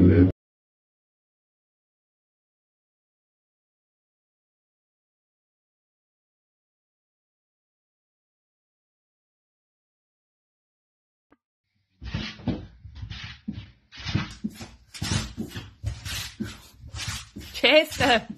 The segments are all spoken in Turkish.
live Cheers.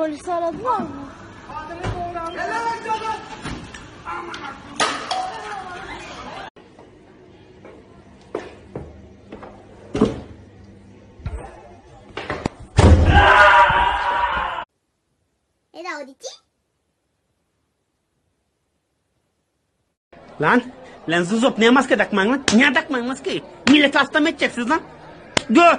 Polisi aradılar mı? Eda 어디지? Lan lan zızop ne maske takman lan? Niye takman maske? Millet hasta mı edeceksiniz lan? Gö!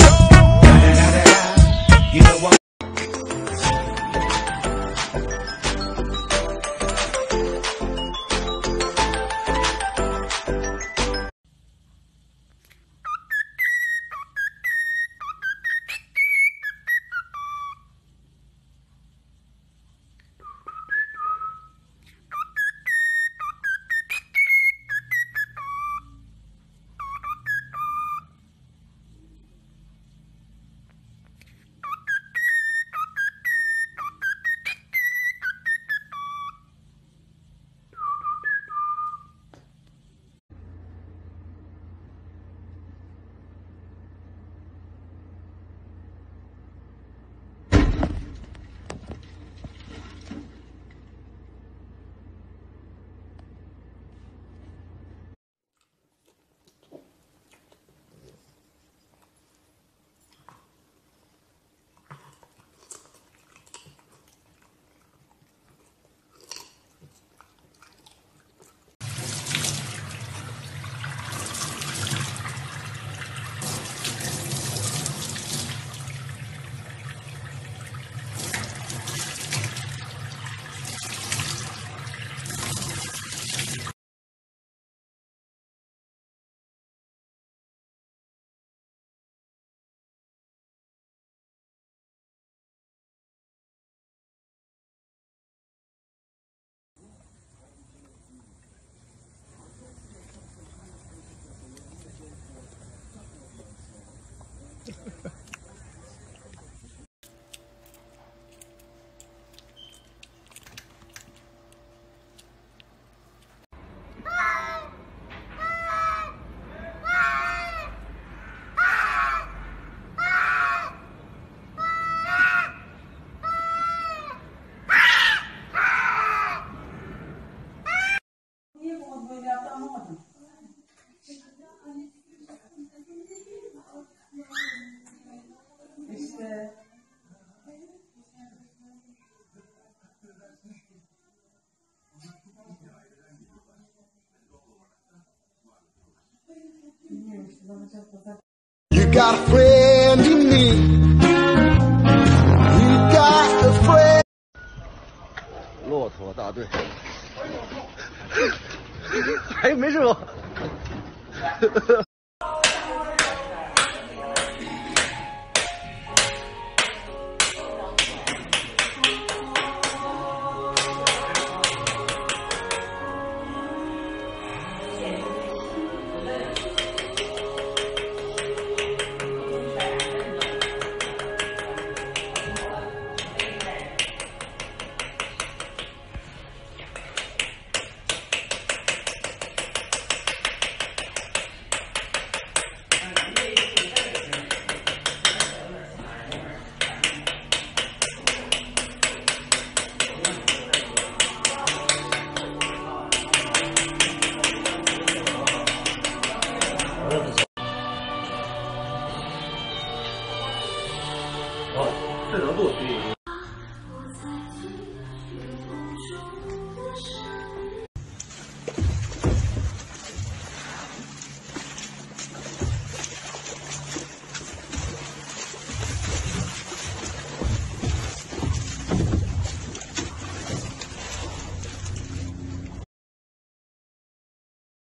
You got a friend in me. You got a friend. 骆驼大队，哎没事吧？